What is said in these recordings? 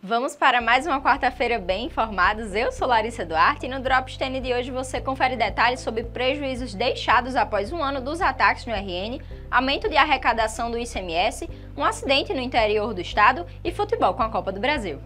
Vamos para mais uma quarta-feira bem informados. Eu sou Larissa Duarte e no Drop Stene de hoje você confere detalhes sobre prejuízos deixados após um ano dos ataques no RN, aumento de arrecadação do ICMS, um acidente no interior do estado e futebol com a Copa do Brasil.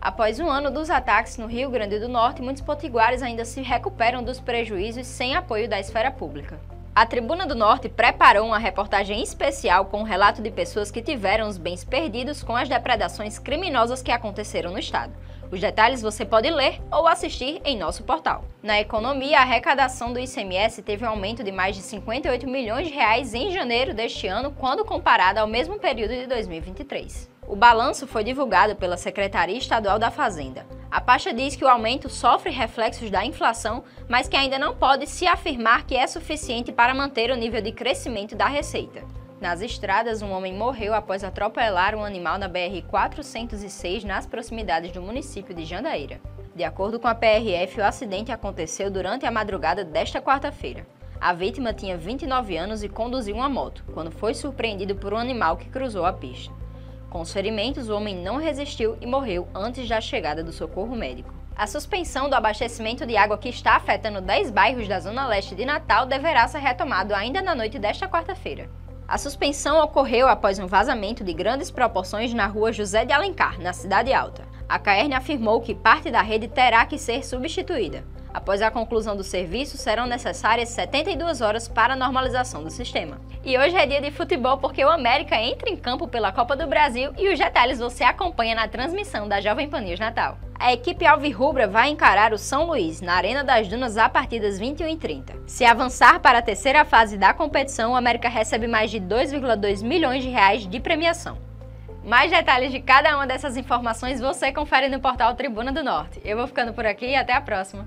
Após um ano dos ataques no Rio Grande do Norte, muitos potiguares ainda se recuperam dos prejuízos sem apoio da esfera pública. A Tribuna do Norte preparou uma reportagem especial com o um relato de pessoas que tiveram os bens perdidos com as depredações criminosas que aconteceram no estado. Os detalhes você pode ler ou assistir em nosso portal. Na economia, a arrecadação do ICMS teve um aumento de mais de 58 milhões de reais em janeiro deste ano, quando comparada ao mesmo período de 2023. O balanço foi divulgado pela Secretaria Estadual da Fazenda. A pasta diz que o aumento sofre reflexos da inflação, mas que ainda não pode se afirmar que é suficiente para manter o nível de crescimento da receita. Nas estradas, um homem morreu após atropelar um animal na BR-406 nas proximidades do município de Jandaíra. De acordo com a PRF, o acidente aconteceu durante a madrugada desta quarta-feira. A vítima tinha 29 anos e conduzia uma moto, quando foi surpreendido por um animal que cruzou a pista. Com os ferimentos, o homem não resistiu e morreu antes da chegada do socorro médico. A suspensão do abastecimento de água que está afetando 10 bairros da zona leste de Natal deverá ser retomado ainda na noite desta quarta-feira. A suspensão ocorreu após um vazamento de grandes proporções na rua José de Alencar, na Cidade Alta. A Caerne afirmou que parte da rede terá que ser substituída. Após a conclusão do serviço, serão necessárias 72 horas para a normalização do sistema. E hoje é dia de futebol porque o América entra em campo pela Copa do Brasil e os detalhes você acompanha na transmissão da Jovem Pan News Natal. A equipe Alvirrubra vai encarar o São Luís na Arena das Dunas a partir das 21h30. Se avançar para a terceira fase da competição, o América recebe mais de 2,2 milhões de reais de premiação. Mais detalhes de cada uma dessas informações você confere no portal Tribuna do Norte. Eu vou ficando por aqui e até a próxima.